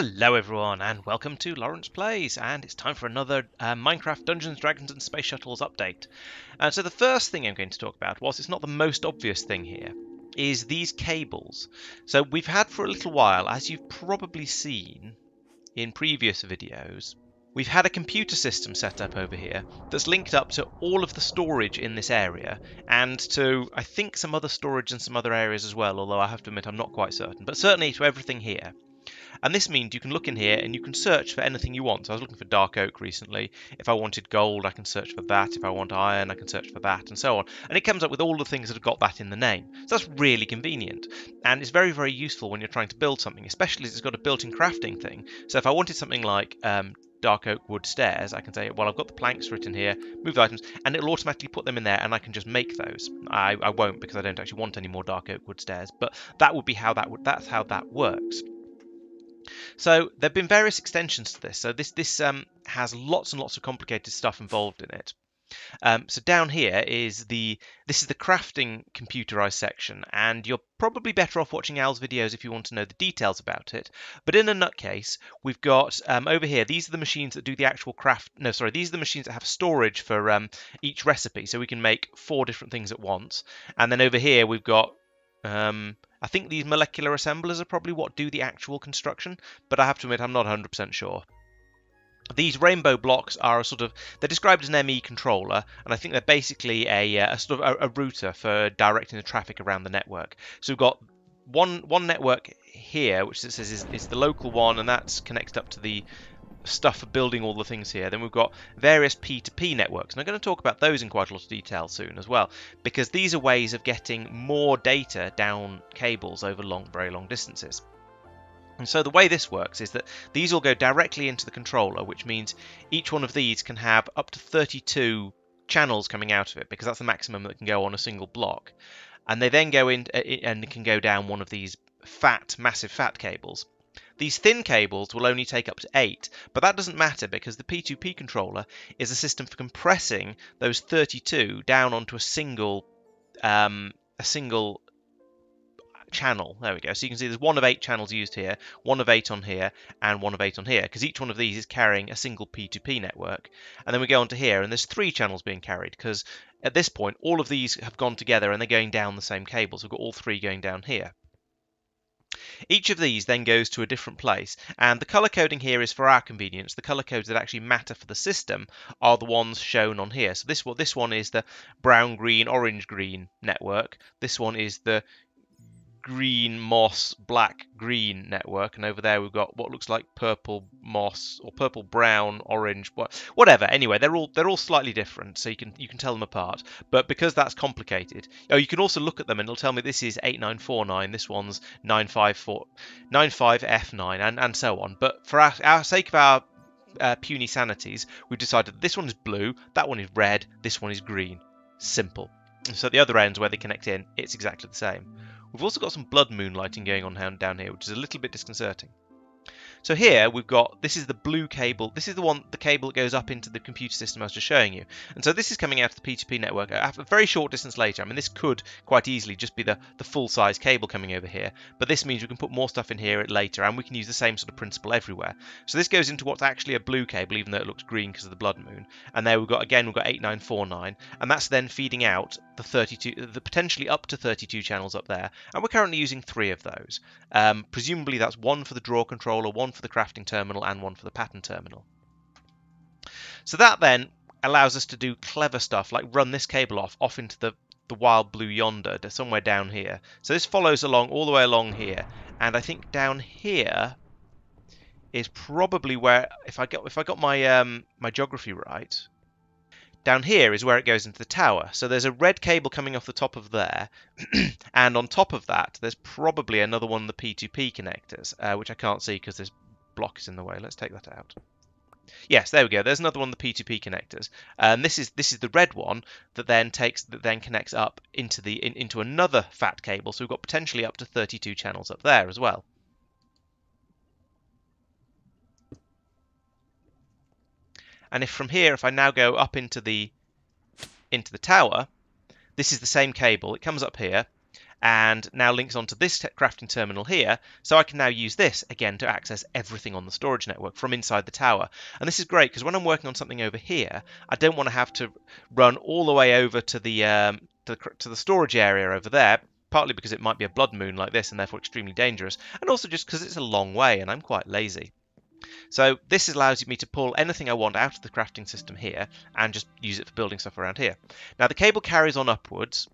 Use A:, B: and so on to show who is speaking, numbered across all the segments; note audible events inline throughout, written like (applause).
A: Hello everyone and welcome to Laurence Plays and it's time for another uh, Minecraft Dungeons, Dragons and Space Shuttles update. Uh, so the first thing I'm going to talk about, whilst it's not the most obvious thing here, is these cables. So we've had for a little while, as you've probably seen in previous videos, we've had a computer system set up over here that's linked up to all of the storage in this area and to I think some other storage in some other areas as well, although I have to admit I'm not quite certain, but certainly to everything here. And this means you can look in here and you can search for anything you want. So I was looking for dark oak recently. If I wanted gold, I can search for that. If I want iron, I can search for that, and so on. And it comes up with all the things that have got that in the name. So that's really convenient. And it's very, very useful when you're trying to build something, especially as it's got a built-in crafting thing. So if I wanted something like um, dark oak wood stairs, I can say, well, I've got the planks written here, move the items, and it'll automatically put them in there, and I can just make those. I, I won't because I don't actually want any more dark oak wood stairs, but that would be how that would, that's how that works. So there have been various extensions to this. So this this um, has lots and lots of complicated stuff involved in it. Um, so down here is the this is the crafting computerized section, and you're probably better off watching Al's videos if you want to know the details about it. But in a nutcase, we've got um, over here. These are the machines that do the actual craft. No, sorry, these are the machines that have storage for um, each recipe, so we can make four different things at once. And then over here we've got um, I think these molecular assemblers are probably what do the actual construction, but I have to admit I'm not 100% sure. These rainbow blocks are a sort of they're described as an ME controller, and I think they're basically a, uh, a sort of a, a router for directing the traffic around the network. So we've got one one network here, which it says is, is the local one, and that's connected up to the stuff for building all the things here. Then we've got various P2P networks, and I'm going to talk about those in quite a lot of detail soon as well, because these are ways of getting more data down cables over long, very long distances. And so the way this works is that these will go directly into the controller, which means each one of these can have up to 32 channels coming out of it, because that's the maximum that can go on a single block. And they then go in uh, and can go down one of these fat, massive fat cables. These thin cables will only take up to 8, but that doesn't matter because the P2P controller is a system for compressing those 32 down onto a single um, a single channel. There we go. So you can see there's one of eight channels used here, one of eight on here, and one of eight on here, because each one of these is carrying a single P2P network. And then we go on to here, and there's three channels being carried, because at this point, all of these have gone together and they're going down the same cable. So we've got all three going down here. Each of these then goes to a different place, and the color coding here is for our convenience. The color codes that actually matter for the system are the ones shown on here. So this one, this one is the brown, green, orange, green network. This one is the green moss black green network and over there we've got what looks like purple moss or purple brown orange whatever. Anyway they're all they're all slightly different so you can you can tell them apart. But because that's complicated oh you can also look at them and it'll tell me this is 8949 this one's 954 95f9 and and so on. But for our, our sake of our uh, puny sanities we've decided this one is blue that one is red this one is green. Simple. So at the other ends where they connect in it's exactly the same We've also got some blood moonlighting going on down here, which is a little bit disconcerting. So here we've got, this is the blue cable, this is the one, the cable that goes up into the computer system I was just showing you. And so this is coming out of the P2P network a very short distance later. I mean, this could quite easily just be the, the full size cable coming over here, but this means we can put more stuff in here later and we can use the same sort of principle everywhere. So this goes into what's actually a blue cable, even though it looks green because of the blood moon. And there we've got, again, we've got 8949, and that's then feeding out the 32, the potentially up to 32 channels up there. And we're currently using three of those. Um, presumably that's one for the drawer controller, one for the crafting terminal and one for the pattern terminal. So that then allows us to do clever stuff like run this cable off off into the the wild blue yonder to somewhere down here. So this follows along all the way along here and I think down here is probably where if I got if I got my um my geography right down here is where it goes into the tower. So there's a red cable coming off the top of there, (clears throat) and on top of that, there's probably another one of the P2P connectors, uh, which I can't see because this block is in the way. Let's take that out. Yes, there we go. There's another one the P2P connectors, and this is this is the red one that then takes that then connects up into the in, into another fat cable. So we've got potentially up to 32 channels up there as well. And if from here, if I now go up into the into the tower, this is the same cable. It comes up here, and now links onto this crafting terminal here. So I can now use this again to access everything on the storage network from inside the tower. And this is great because when I'm working on something over here, I don't want to have to run all the way over to the um, to the, to the storage area over there partly because it might be a blood moon like this and therefore extremely dangerous, and also just because it's a long way and I'm quite lazy. So this allows me to pull anything I want out of the crafting system here and just use it for building stuff around here. Now the cable carries on upwards.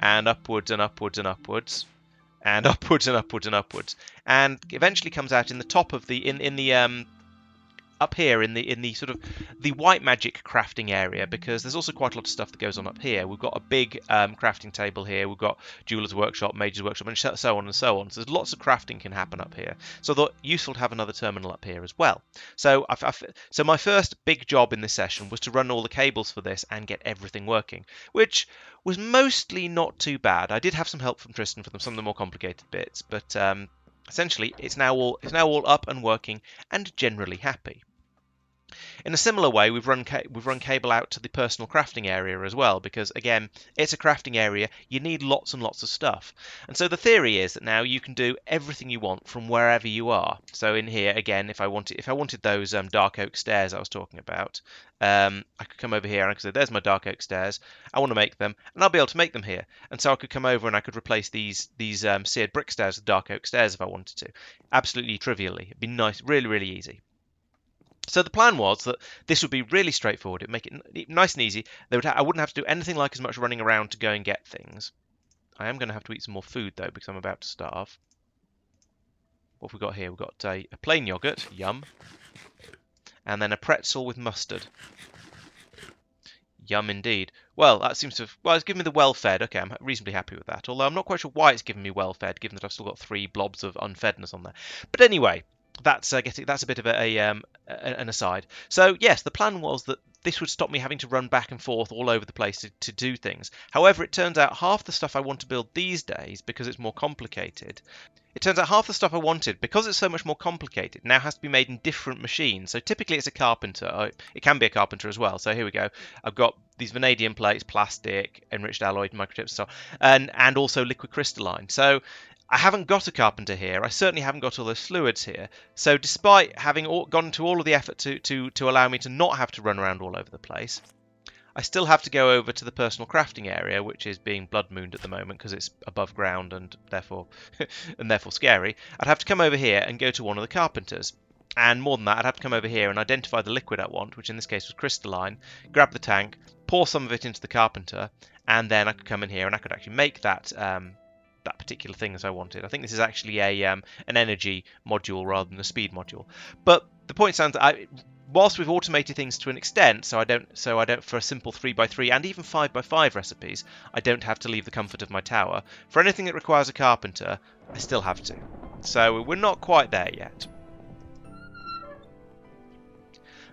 A: And upwards and upwards and upwards. And (laughs) upwards and upwards and upwards. And eventually comes out in the top of the in in the um up here in the in the sort of the white magic crafting area because there's also quite a lot of stuff that goes on up here. We've got a big um, crafting table here. We've got jeweler's workshop, mage's workshop, and so on and so on. So there's lots of crafting can happen up here. So I thought useful to have another terminal up here as well. So I've, I've, so my first big job in this session was to run all the cables for this and get everything working, which was mostly not too bad. I did have some help from Tristan for some of the more complicated bits, but um, essentially it's now all it's now all up and working and generally happy. In a similar way, we've run we've run cable out to the personal crafting area as well because again, it's a crafting area. You need lots and lots of stuff, and so the theory is that now you can do everything you want from wherever you are. So in here again, if I wanted if I wanted those um, dark oak stairs I was talking about, um, I could come over here and I could say, "There's my dark oak stairs. I want to make them, and I'll be able to make them here." And so I could come over and I could replace these these um, seared brick stairs with dark oak stairs if I wanted to, absolutely trivially. It'd be nice, really, really easy. So the plan was that this would be really straightforward. It'd make it nice and easy. Would I wouldn't have to do anything like as much running around to go and get things. I am going to have to eat some more food though because I'm about to starve. What have we got here? We've got a, a plain yogurt, yum, and then a pretzel with mustard. Yum indeed. Well, that seems to have... Well, it's given me the well-fed. Okay, I'm reasonably happy with that. Although I'm not quite sure why it's given me well-fed, given that I've still got three blobs of unfedness on there. But anyway, that's uh, getting that's a bit of a, a um, an aside. So yes, the plan was that this would stop me having to run back and forth all over the place to, to do things. However, it turns out half the stuff I want to build these days, because it's more complicated, it turns out half the stuff I wanted, because it's so much more complicated, now has to be made in different machines. So typically it's a carpenter. It can be a carpenter as well. So here we go. I've got these vanadium plates, plastic, enriched alloy, microchips, and so and and also liquid crystalline. So I haven't got a carpenter here. I certainly haven't got all those fluids here. So despite having all, gone to all of the effort to, to, to allow me to not have to run around all over the place, I still have to go over to the personal crafting area, which is being blood mooned at the moment because it's above ground and therefore (laughs) and therefore scary. I'd have to come over here and go to one of the carpenters. And more than that, I'd have to come over here and identify the liquid I want, which in this case was crystalline, grab the tank, pour some of it into the carpenter, and then I could come in here and I could actually make that um, that particular thing as I wanted. I think this is actually a um, an energy module rather than a speed module. But the point stands that I, whilst we've automated things to an extent, so I don't so I don't for a simple three by three and even five by five recipes, I don't have to leave the comfort of my tower. For anything that requires a carpenter, I still have to. So we're not quite there yet.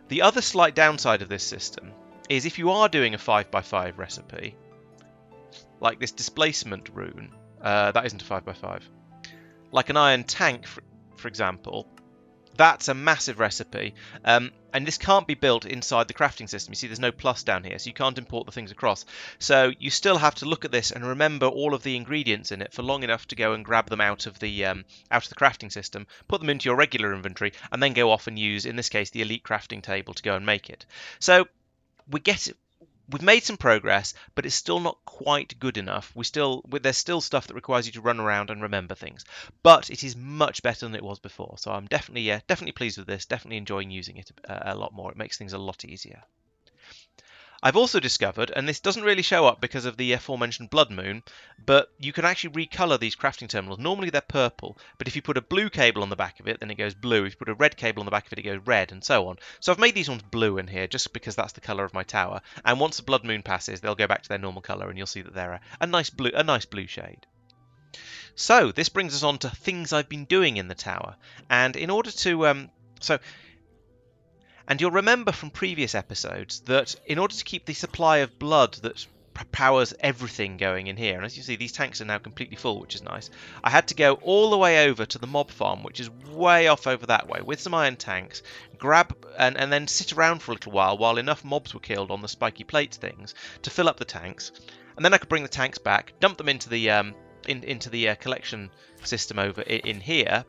A: The other slight downside of this system is if you are doing a 5x5 recipe, like this displacement rune, uh, that isn't a 5x5. Like an iron tank, for, for example, that's a massive recipe. Um, and this can't be built inside the crafting system. You see, there's no plus down here, so you can't import the things across. So you still have to look at this and remember all of the ingredients in it for long enough to go and grab them out of the um, out of the crafting system, put them into your regular inventory, and then go off and use, in this case, the elite crafting table to go and make it. So we get it we've made some progress, but it's still not quite good enough. We still there's still stuff that requires you to run around and remember things, but it is much better than it was before. So I'm definitely yeah, definitely pleased with this. Definitely enjoying using it a, a lot more. It makes things a lot easier. I've also discovered, and this doesn't really show up because of the aforementioned blood moon, but you can actually recolor these crafting terminals. Normally they're purple, but if you put a blue cable on the back of it, then it goes blue. If you put a red cable on the back of it, it goes red, and so on. So I've made these ones blue in here just because that's the color of my tower. And once the blood moon passes, they'll go back to their normal color, and you'll see that they're a, a nice blue, a nice blue shade. So this brings us on to things I've been doing in the tower, and in order to um, so and you'll remember from previous episodes that in order to keep the supply of blood that powers everything going in here, and as you see, these tanks are now completely full, which is nice, I had to go all the way over to the mob farm, which is way off over that way, with some iron tanks, grab and, and then sit around for a little while while enough mobs were killed on the spiky plate things to fill up the tanks. And then I could bring the tanks back, dump them into the um, in, into the uh, collection system over in, in here,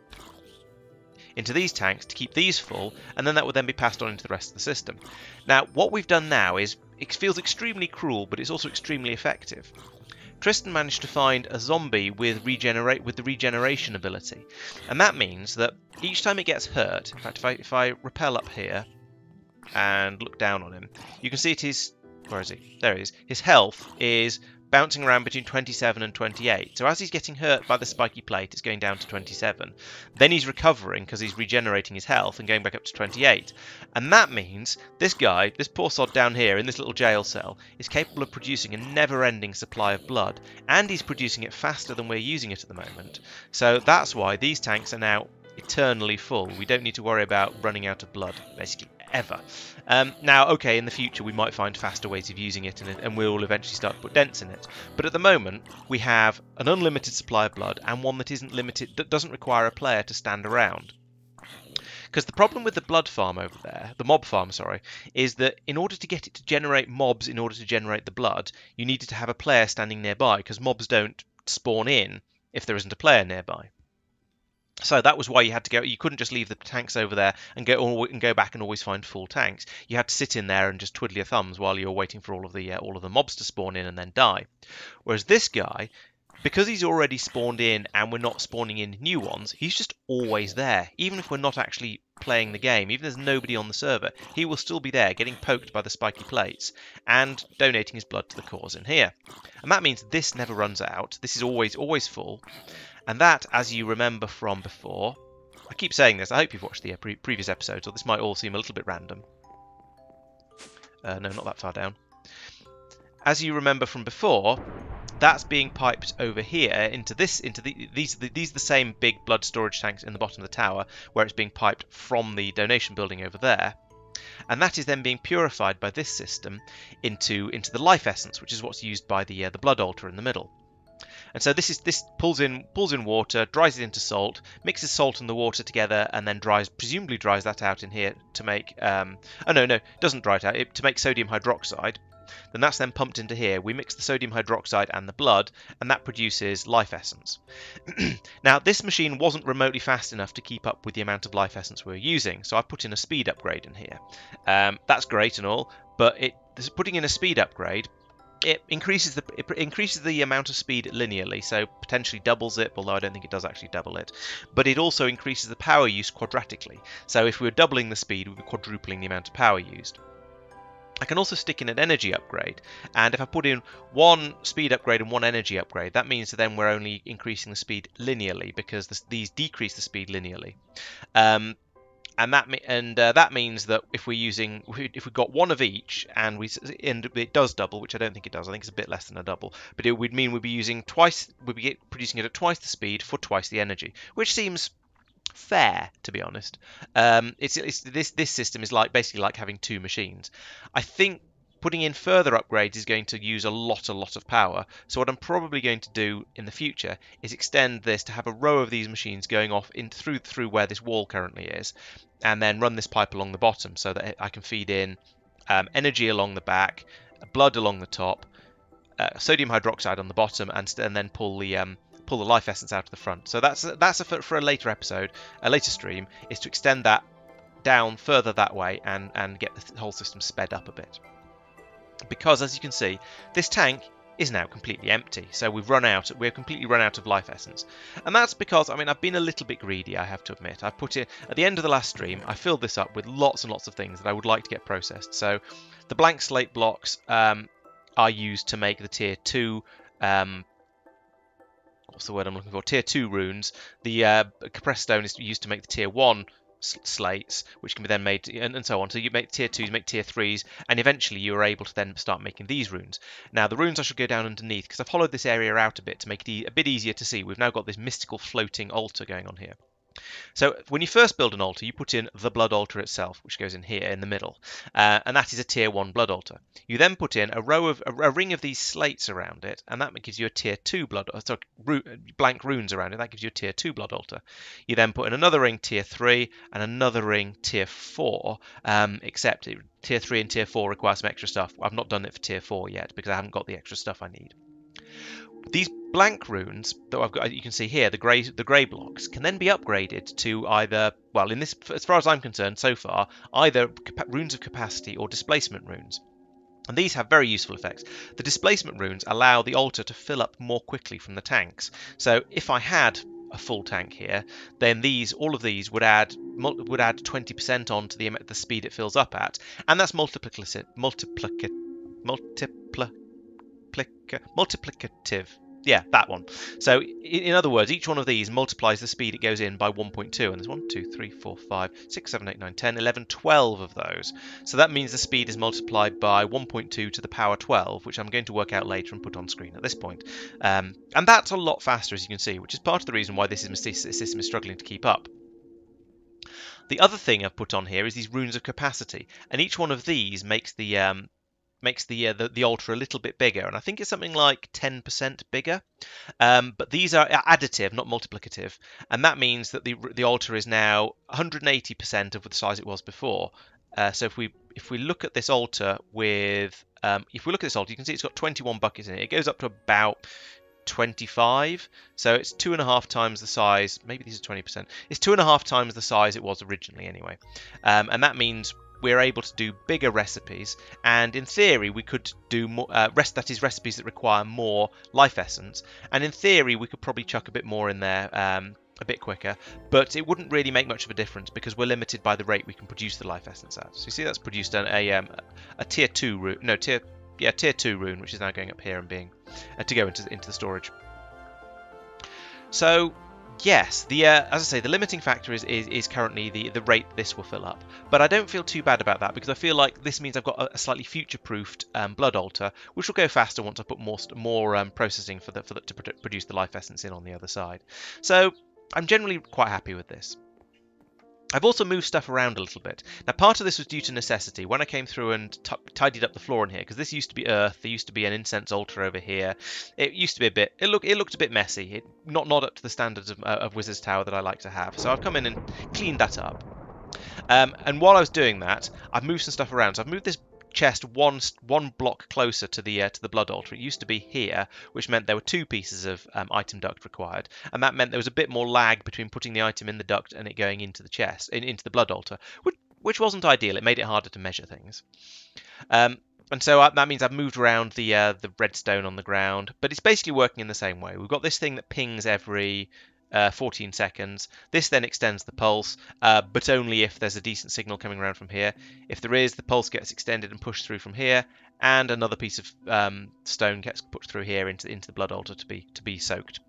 A: into these tanks to keep these full, and then that would then be passed on into the rest of the system. Now, what we've done now is it feels extremely cruel, but it's also extremely effective. Tristan managed to find a zombie with regenerate with the regeneration ability, and that means that each time it gets hurt, in fact, if I if I repel up here and look down on him, you can see it is where is he? There he is. His health is bouncing around between 27 and 28. So as he's getting hurt by the spiky plate, it's going down to 27. Then he's recovering because he's regenerating his health and going back up to 28. And that means this guy, this poor sod down here in this little jail cell, is capable of producing a never-ending supply of blood. And he's producing it faster than we're using it at the moment. So that's why these tanks are now eternally full. We don't need to worry about running out of blood, basically ever. Um, now, okay, in the future we might find faster ways of using it and, and, we'll eventually start to put dents in it. But at the moment, we have an unlimited supply of blood and one that isn't limited, that doesn't require a player to stand around. Because the problem with the blood farm over there, the mob farm, sorry, is that in order to get it to generate mobs in order to generate the blood, you needed to have a player standing nearby because mobs don't spawn in if there isn't a player nearby. So that was why you had to go. You couldn't just leave the tanks over there and go and go back and always find full tanks. You had to sit in there and just twiddle your thumbs while you were waiting for all of the uh, all of the mobs to spawn in and then die. Whereas this guy, because he's already spawned in and we're not spawning in new ones, he's just always there. Even if we're not actually playing the game, even if there's nobody on the server, he will still be there, getting poked by the spiky plates and donating his blood to the cause in here. And that means this never runs out. This is always always full. And that, as you remember from before, I keep saying this, I hope you've watched the uh, pre previous episodes, or this might all seem a little bit random. Uh, no, not that far down. As you remember from before, that's being piped over here into this, into the, these, the, these are the same big blood storage tanks in the bottom of the tower, where it's being piped from the donation building over there. And that is then being purified by this system into, into the life essence, which is what's used by the, uh, the blood altar in the middle. And so this is this pulls in pulls in water, dries it into salt, mixes salt and the water together, and then dries presumably dries that out in here to make um, oh no no doesn't dry it out it, to make sodium hydroxide. Then that's then pumped into here. We mix the sodium hydroxide and the blood, and that produces life essence. (clears throat) now, this machine wasn't remotely fast enough to keep up with the amount of life essence we are using, so I put in a speed upgrade in here. Um, that's great and all, but it putting in a speed upgrade it increases the it increases the amount of speed linearly, so potentially doubles it, although I don't think it does actually double it. But it also increases the power use quadratically. So if we were doubling the speed, we'd be quadrupling the amount of power used. I can also stick in an energy upgrade, and if I put in one speed upgrade and one energy upgrade, that means that then we're only increasing the speed linearly because these decrease the speed linearly. Um, and that and uh, that means that if we're using if we've got one of each and we and it does double, which I don't think it does. I think it's a bit less than a double, but it would mean we'd be using twice we'd be producing it at twice the speed for twice the energy, which seems fair to be honest. Um, it's, it's this this system is like basically like having two machines. I think putting in further upgrades is going to use a lot, a lot of power. So what I'm probably going to do in the future is extend this to have a row of these machines going off in through through where this wall currently is, and then run this pipe along the bottom so that I can feed in um, energy along the back, blood along the top, uh, sodium hydroxide on the bottom, and, and then pull the um, pull the life essence out of the front. So that's that's a, for, for a later episode, a later stream, is to extend that down further that way and and get the whole system sped up a bit. Because as you can see this tank is now completely empty. So we've run out we've completely run out of life essence. And that's because I mean I've been a little bit greedy I have to admit. I put it at the end of the last stream I filled this up with lots and lots of things that I would like to get processed. So the blank slate blocks um, are used to make the tier 2 um, what's the word I'm looking for tier 2 runes the uh, compressed stone is used to make the tier 1 slates, which can be then made, and, and, so on. So you make tier twos, make tier threes, and eventually you are able to then start making these runes. Now the runes I should go down underneath because I've hollowed this area out a bit to make it e a bit easier to see. We've now got this mystical floating altar going on here. So when you first build an altar, you put in the blood altar itself, which goes in here in the middle, uh, and that is a tier one blood altar. You then put in a row of a, a ring of these slates around it, and that gives you a tier two blood, uh, sorry, blank runes around it. That gives you a tier two blood altar. You then put in another ring tier three and another ring tier four, um, except it, tier three and tier four require some extra stuff. I've not done it for tier four yet because I haven't got the extra stuff I need. These blank runes that I've got, you can see here, the grey the grey blocks, can then be upgraded to either, well, in this, as far as I'm concerned, so far, either runes of capacity or displacement runes. And these have very useful effects. The displacement runes allow the altar to fill up more quickly from the tanks. So if I had a full tank here, then these all of these would add would add 20% on to the the speed it fills up at, and that's multiplicative multiplicative multipli multiplicative. Yeah, that one. So, in other words, each one of these multiplies the speed it goes in by 1.2. And there's 1, 2, 3, 4, 5, 6, 7, 8, 9, 10, 11, 12 of those. So that means the speed is multiplied by 1.2 to the power 12, which I'm going to work out later and put on screen at this point. Um, and that's a lot faster, as you can see, which is part of the reason why this system is struggling to keep up. The other thing I've put on here is these runes of capacity, and each one of these makes the um, makes the, uh, the, the altar a little bit bigger, and I think it's something like 10% bigger. Um, but these are additive, not multiplicative, and that means that the the altar is now 180% of the size it was before. Uh, so if we if we look at this altar with um, if we look at this altar, you can see it's got 21 buckets in it. It goes up to about 25 so it's two and a half times the size maybe these are 20% it's two and a half times the size it was originally anyway um, and that means we're able to do bigger recipes, and in theory, we could do more. Uh, rest that is recipes that require more life essence, and in theory, we could probably chuck a bit more in there. Um, a bit quicker, but it wouldn't really make much of a difference because we're limited by the rate we can produce the life essence at. So you see that's produced a, a, um, a tier two rune, no tier yeah tier two rune, which is now going up here and being uh, to go into into the storage. So yes, the uh, as I say, the limiting factor is, is, is currently the the rate this will fill up. But I don't feel too bad about that because I feel like this means I've got a, a slightly future-proofed um, blood altar, which will go faster once I put more more um, processing for the, for the, to produce the life essence in on the other side. So I'm generally quite happy with this. I've also moved stuff around a little bit. Now, part of this was due to necessity. When I came through and tidied up the floor in here, because this used to be earth, there used to be an incense altar over here. It used to be a bit. It looked. It looked a bit messy. It, not not up to the standards of, uh, of Wizard's Tower that I like to have. So I've come in and cleaned that up. Um, and while I was doing that, I've moved some stuff around. So I've moved this chest one one block closer to the uh, to the blood altar. It used to be here, which meant there were two pieces of um, item duct required, and that meant there was a bit more lag between putting the item in the duct and it going into the chest, in, into the blood altar, which, which wasn't ideal. It made it harder to measure things. Um, and so uh, that means I've moved around the uh, the redstone on the ground, but it's basically working in the same way. We've got this thing that pings every uh, 14 seconds. This then extends the pulse, uh, but only if there's a decent signal coming around from here. If there is, the pulse gets extended and pushed through from here, and another piece of um, stone gets put through here into into the blood altar to be to be soaked.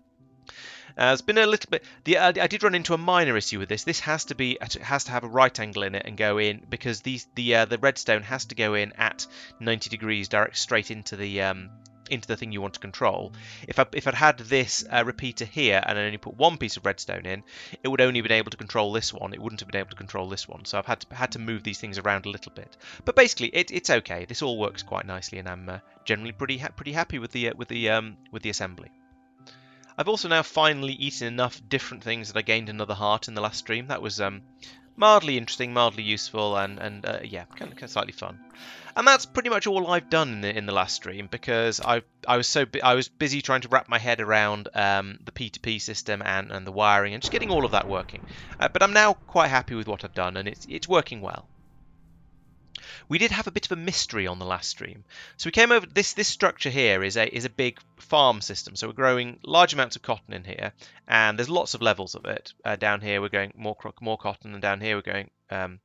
A: Uh, there's been a little bit. The uh, I did run into a minor issue with this. This has to be has to have a right angle in it and go in because these the uh, the redstone has to go in at 90 degrees direct straight into the um, into the thing you want to control. If, I, if I'd had this uh, repeater here and I only put one piece of redstone in, it would only have been able to control this one. It wouldn't have been able to control this one. So I've had to, had to move these things around a little bit. But basically, it, it's okay. This all works quite nicely, and I'm uh, generally pretty ha pretty happy with the uh, with the um, with the assembly. I've also now finally eaten enough different things that I gained another heart in the last stream. That was um, mildly interesting, mildly useful, and and uh, yeah, kind of, slightly fun. And that's pretty much all I've done in the, in the last stream because I I was so I was busy trying to wrap my head around um, the P2P system and, and the wiring and just getting all of that working. Uh, but I'm now quite happy with what I've done and it's it's working well. We did have a bit of a mystery on the last stream. So we came over this this structure here is a is a big farm system. So we're growing large amounts of cotton in here, and there's lots of levels of it. Uh, down here we're going more more cotton, and down here we're going um,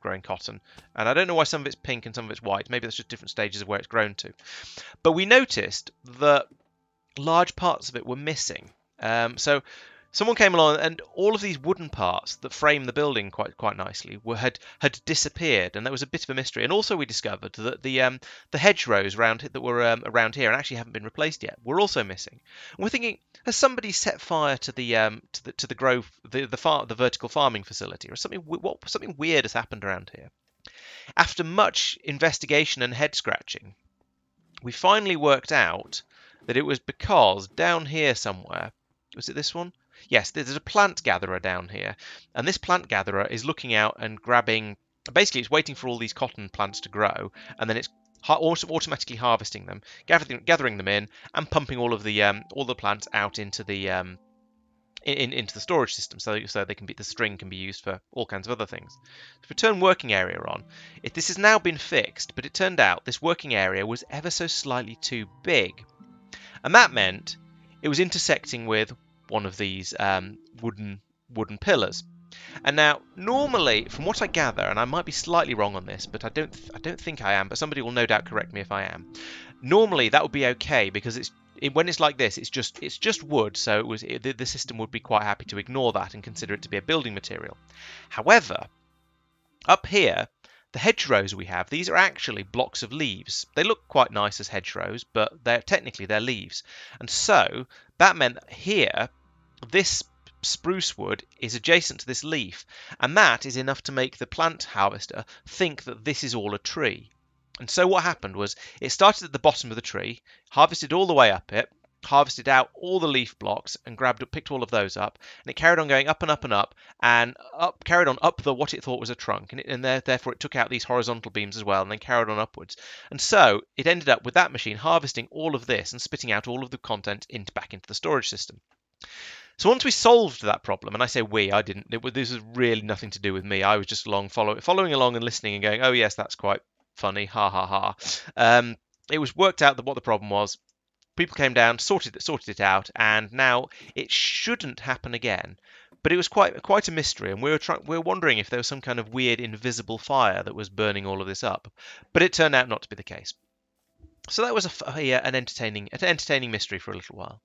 A: growing cotton. And I don't know why some of it's pink and some of it's white. Maybe that's just different stages of where it's grown to. But we noticed that large parts of it were missing. Um, so someone came along and all of these wooden parts that frame the building quite quite nicely were had had disappeared, and that was a bit of a mystery. And also we discovered that the um, the hedgerows around that were um, around here and actually haven't been replaced yet were also missing. And we're thinking, has somebody set fire to the um, to the to the grove the the far, the vertical farming facility or something? What something weird has happened around here? After much investigation and head scratching, we finally worked out that it was because down here somewhere was it this one? Yes, there's a plant gatherer down here, and this plant gatherer is looking out and grabbing. Basically, it's waiting for all these cotton plants to grow, and then it's automatically harvesting them, gathering, gathering them in, and pumping all of the um, all the plants out into the um, in, into the storage system, so so they can be the string can be used for all kinds of other things. If we turn working area on, if this has now been fixed, but it turned out this working area was ever so slightly too big, and that meant it was intersecting with one of these um, wooden wooden pillars. And now, normally, from what I gather, and I might be slightly wrong on this, but I don't, I don't think I am. But somebody will no doubt correct me if I am. Normally, that would be okay because it's it, when it's like this, it's just it's just wood, so it was it, the, the system would be quite happy to ignore that and consider it to be a building material. However, up here, the hedgerows we have, these are actually blocks of leaves. They look quite nice as hedgerows, but they're technically they're leaves. And so that meant here, this spruce wood is adjacent to this leaf, and that is enough to make the plant harvester think that this is all a tree. And so what happened was it started at the bottom of the tree, harvested all the way up it, harvested out all the leaf blocks and grabbed picked all of those up and it carried on going up and up and up and up carried on up the what it thought was a trunk and, it, and there, therefore it took out these horizontal beams as well and then carried on upwards and so it ended up with that machine harvesting all of this and spitting out all of the content into back into the storage system so once we solved that problem, and I say we, I didn't. It, this was really nothing to do with me. I was just along follow, following along and listening and going, "Oh yes, that's quite funny." Ha ha ha. Um, it was worked out that what the problem was people came down, sorted it, sorted it out, and now it shouldn't happen again. But it was quite quite a mystery, and we were we were wondering if there was some kind of weird invisible fire that was burning all of this up. But it turned out not to be the case. So that was a, a an entertaining an entertaining mystery for a little while.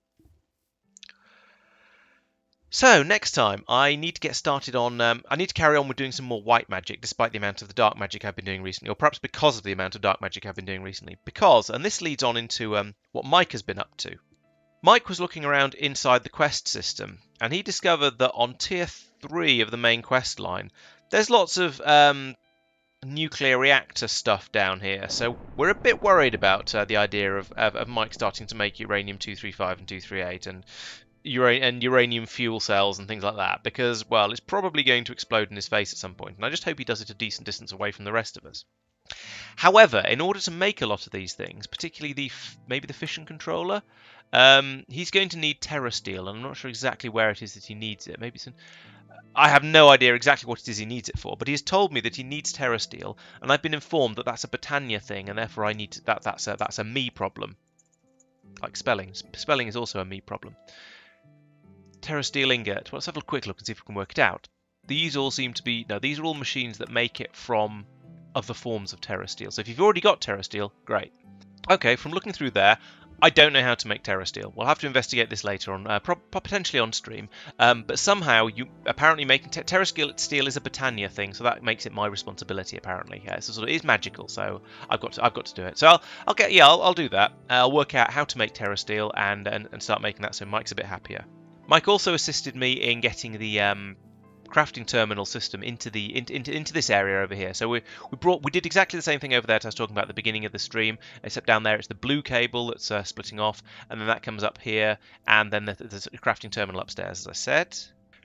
A: So next time I need to get started on um, I need to carry on with doing some more white magic despite the amount of the dark magic I've been doing recently or perhaps because of the amount of dark magic I've been doing recently because and this leads on into um, what Mike has been up to. Mike was looking around inside the quest system and he discovered that on tier 3 of the main quest line there's lots of um, nuclear reactor stuff down here so we're a bit worried about uh, the idea of, of, of Mike starting to make uranium 235 and 238 and and uranium fuel cells and things like that because, well, it's probably going to explode in his face at some point, and I just hope he does it a decent distance away from the rest of us. However, in order to make a lot of these things, particularly the maybe the fission controller, um, he's going to need TerraSteel, and I'm not sure exactly where it is that he needs it. Maybe it's in, I have no idea exactly what it is he needs it for, but he has told me that he needs TerraSteel, and I've been informed that that's a Botania thing, and therefore I need to, that that's a that's a me problem. Like spelling, spelling is also a me problem. TerraSteel ingot. Well, let's have a quick look and see if we can work it out. These all seem to be... No, these are all machines that make it from other forms of Terra Steel. So if you've already got Terra Steel, great. Okay, from looking through there, I don't know how to make Terra Steel. We'll have to investigate this later on, uh, potentially on stream. Um, but somehow, you apparently making te- TerraSteel steel is a Botania thing, so that makes it my responsibility. Apparently, yeah, so sort of, it is magical. So I've got to, I've got to do it. So I'll, I'll get yeah, I'll, I'll do that. Uh, I'll work out how to make TerraSteel and, and and start making that, so Mike's a bit happier. Mike also assisted me in getting the um, crafting terminal system into the into, into, into this area over here. So we we brought we did exactly the same thing over there as I was talking about at the beginning of the stream, except down there it's the blue cable that's uh, splitting off, and then that comes up here, and then there's a crafting terminal upstairs, as I said.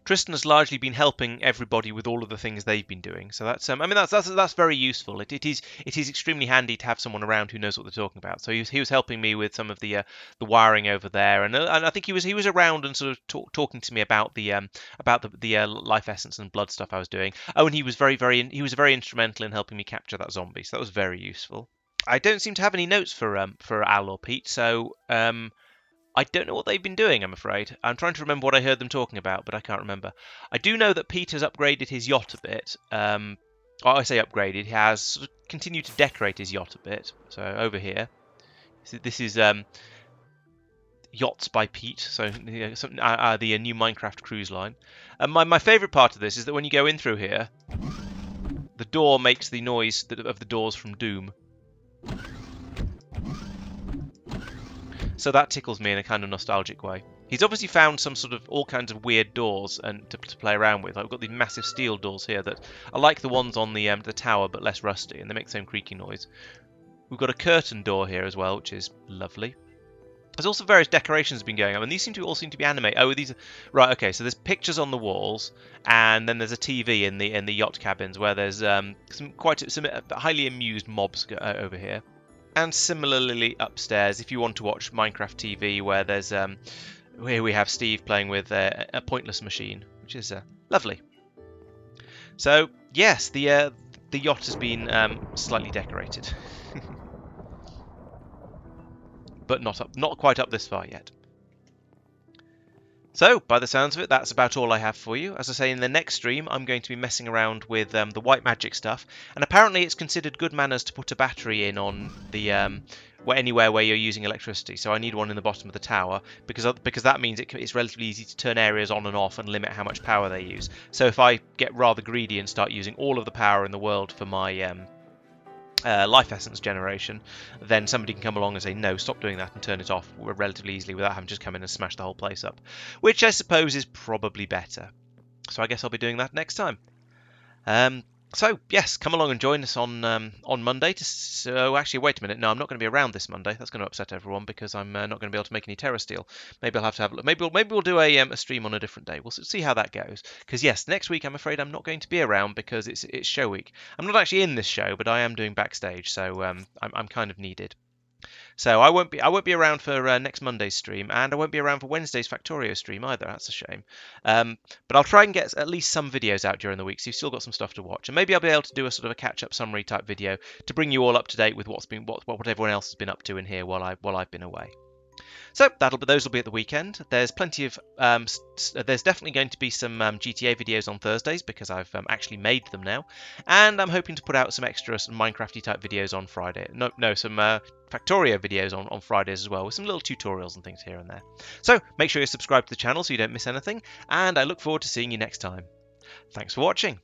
A: Tristan has largely been helping everybody with all of the things they've been doing. So that's um, I mean that's that's that's very useful. It, it is it is extremely handy to have someone around who knows what they're talking about. So he was, he was helping me with some of the uh, the wiring over there, and uh, and I think he was he was around and sort of talk, talking to me about the um about the the uh, life essence and blood stuff I was doing. Oh, and he was very very he was very instrumental in helping me capture that zombie. So that was very useful. I don't seem to have any notes for um for Al or Pete, so um I don't know what they've been doing, I'm afraid. I'm trying to remember what I heard them talking about, but I can't remember. I do know that Peter's upgraded his yacht a bit. Um, well, I say upgraded, he has continued to decorate his yacht a bit. So over here, this is um, Yachts by Pete, so some, uh, uh, the uh, new Minecraft cruise line. And my, my favourite part of this is that when you go in through here, the door makes the noise of the doors from Doom. So that tickles me in a kind of nostalgic way. He's obviously found some sort of all kinds of weird doors and to, to play around with. I've got these massive steel doors here that are like the ones on the um, the tower but less rusty and they make the same creaky noise. We've got a curtain door here as well, which is lovely. There's also various decorations been going on, and these seem to all seem to be animated. Oh, these are, right. Okay, so there's pictures on the walls, and then there's a TV in the in the yacht cabins where there's um, some quite some uh, highly amused mobs uh, over here. And similarly upstairs, if you want to watch Minecraft TV, where there's um, here we have Steve playing with a, a pointless machine, which is uh, lovely. So yes, the uh, the yacht has been um, slightly decorated, (laughs) but not up, not quite up this far yet. So, by the sounds of it, that's about all I have for you. As I say, in the next stream, I'm going to be messing around with um, the white magic stuff, and apparently it's considered good manners to put a battery in on the um, where, anywhere where you're using electricity. So I need one in the bottom of the tower because because that means it, it's relatively easy to turn areas on and off and limit how much power they use. So if I get rather greedy and start using all of the power in the world for my um, uh, life essence generation, then somebody can come along and say, no, stop doing that and turn it off relatively easily without having to just come in and smash the whole place up. Which I suppose is probably better. So I guess I'll be doing that next time. Um, so yes, come along and join us on um, on Monday. To, so actually, wait a minute. No, I'm not going to be around this Monday. That's going to upset everyone because I'm uh, not going to be able to make any Terra Steel. Maybe I'll have to have a look. Maybe we'll, maybe we'll do a, um, a stream on a different day. We'll see how that goes. Because yes, next week I'm afraid I'm not going to be around because it's it's show week. I'm not actually in this show, but I am doing backstage, so um, I'm I'm kind of needed. So I won't be I won't be around for uh, next Monday's stream, and I won't be around for Wednesday's Factorio stream either. That's a shame. Um, but I'll try and get at least some videos out during the week, so you've still got some stuff to watch, and maybe I'll be able to do a sort of a catch-up summary type video to bring you all up to date with what's been what what everyone else has been up to in here while I while I've been away. So that'll be those will be at the weekend. There's plenty of um, there's definitely going to be some um, GTA videos on Thursdays because I've um, actually made them now, and I'm hoping to put out some extra some Minecrafty type videos on Friday. No, no, some uh, Factorio videos on, on Fridays as well with some little tutorials and things here and there. So make sure you subscribe to the channel so you don't miss anything, and I look forward to seeing you next time. Thanks for watching.